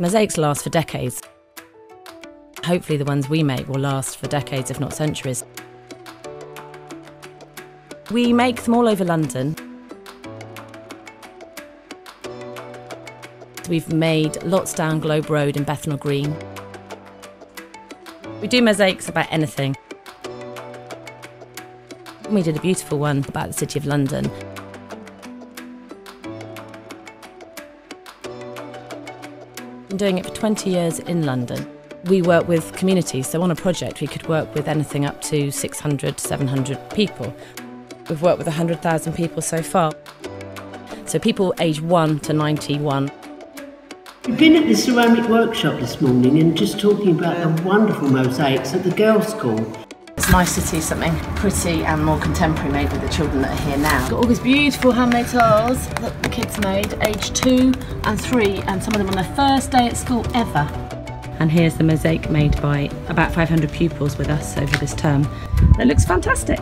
Mosaics last for decades. Hopefully, the ones we make will last for decades, if not centuries. We make them all over London. We've made lots down Globe Road in Bethnal Green. We do mosaics about anything. We did a beautiful one about the City of London. Doing it for 20 years in London. We work with communities, so on a project we could work with anything up to 600, 700 people. We've worked with 100,000 people so far. So people aged 1 to 91. We've been at the ceramic workshop this morning and just talking about the wonderful mosaics at the girls' school. It's nice to see something pretty and more contemporary made with the children that are here now. Got all these beautiful handmade tiles that the kids made, aged two and three, and some of them on their first day at school ever. And here's the mosaic made by about 500 pupils with us over this term. It looks fantastic.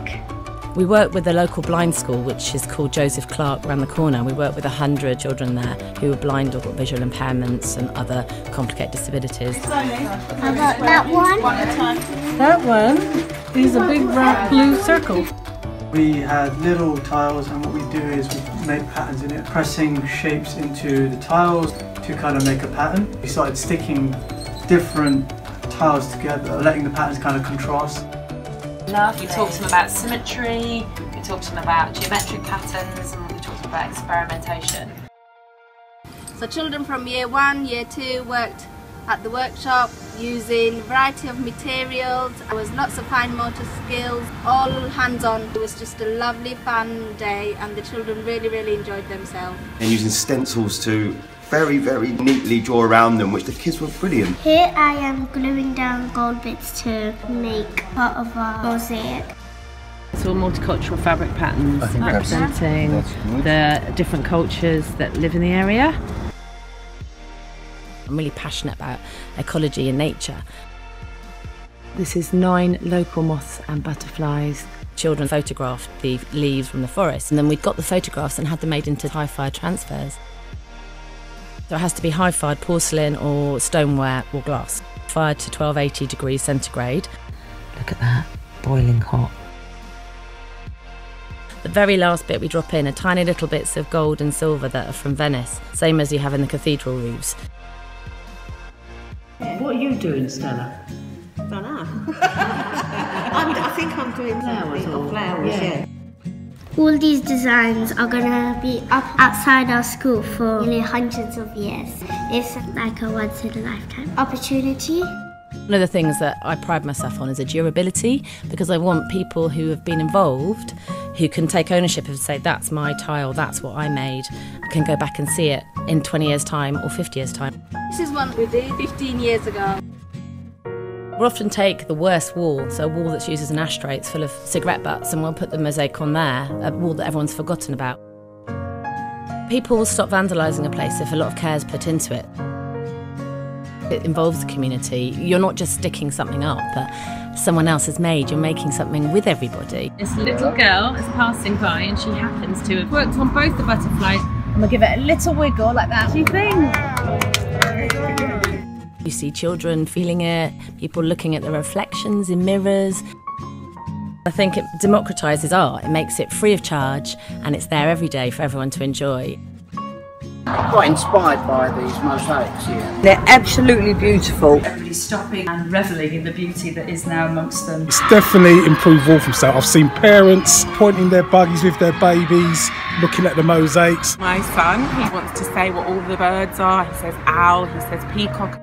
We work with the local blind school, which is called Joseph Clarke, around the corner. We work with 100 children there who are blind or got visual impairments and other complicated disabilities. How about that one? That one is a big round blue circle. We had little tiles and what we do is we make patterns in it, pressing shapes into the tiles to kind of make a pattern. We started sticking different tiles together, letting the patterns kind of contrast. We talked to them about symmetry, we talked to them about geometric patterns, and we talked to them about experimentation. So children from year one, year two worked at the workshop using a variety of materials. There was lots of fine motor skills, all hands-on. It was just a lovely fun day and the children really, really enjoyed themselves. And using stencils to very, very neatly draw around them, which the kids were brilliant. Here I am gluing down gold bits to make part of our mosaic. It's all multicultural fabric patterns representing the different cultures that live in the area. I'm really passionate about ecology and nature. This is nine local moths and butterflies. Children photographed the leaves from the forest, and then we got the photographs and had them made into high-fired transfers. So it has to be high-fired porcelain or stoneware or glass, fired to 1280 degrees centigrade. Look at that, boiling hot. The very last bit we drop in are tiny little bits of gold and silver that are from Venice, same as you have in the cathedral roofs. What are you doing, Stella? don't know. I'm, I think I'm doing Flowers something or- or flowers, yeah. yeah. All these designs are gonna be up outside our school for nearly hundreds of years. It's like a once in a lifetime opportunity. One of the things that I pride myself on is a durability because I want people who have been involved who can take ownership and say, that's my tile, that's what I made, can go back and see it in 20 years' time or 50 years' time. This is one we did 15 years ago. We'll often take the worst wall, so a wall that's used as an ashtray, it's full of cigarette butts, and we'll put the mosaic on there, a wall that everyone's forgotten about. People will stop vandalising a place if a lot of care is put into it. It involves the community. You're not just sticking something up that someone else has made, you're making something with everybody. This little girl is passing by and she happens to have worked on both the butterflies. I'm gonna give it a little wiggle like that. She thinks. You see children feeling it, people looking at the reflections in mirrors. I think it democratises art, it makes it free of charge, and it's there every day for everyone to enjoy. quite inspired by these mosaics here. They're absolutely beautiful. Everybody's stopping and revelling in the beauty that is now amongst them. It's definitely improved Walthamstow. I've seen parents pointing their buggies with their babies, looking at the mosaics. My son, he wants to say what all the birds are. He says owl, he says peacock.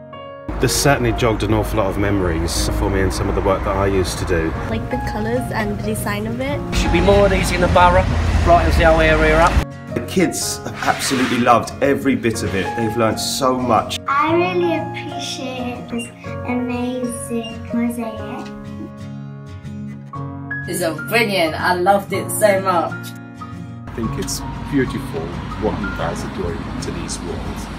This certainly jogged an awful lot of memories for me and some of the work that I used to do. Like the colours and the design of it. Should be more of these in the borough, brightens the whole area up. The kids have absolutely loved every bit of it. They've learned so much. I really appreciate this amazing mosaic. It's a brilliant. I loved it so much. I think it's beautiful what you guys are doing to these walls.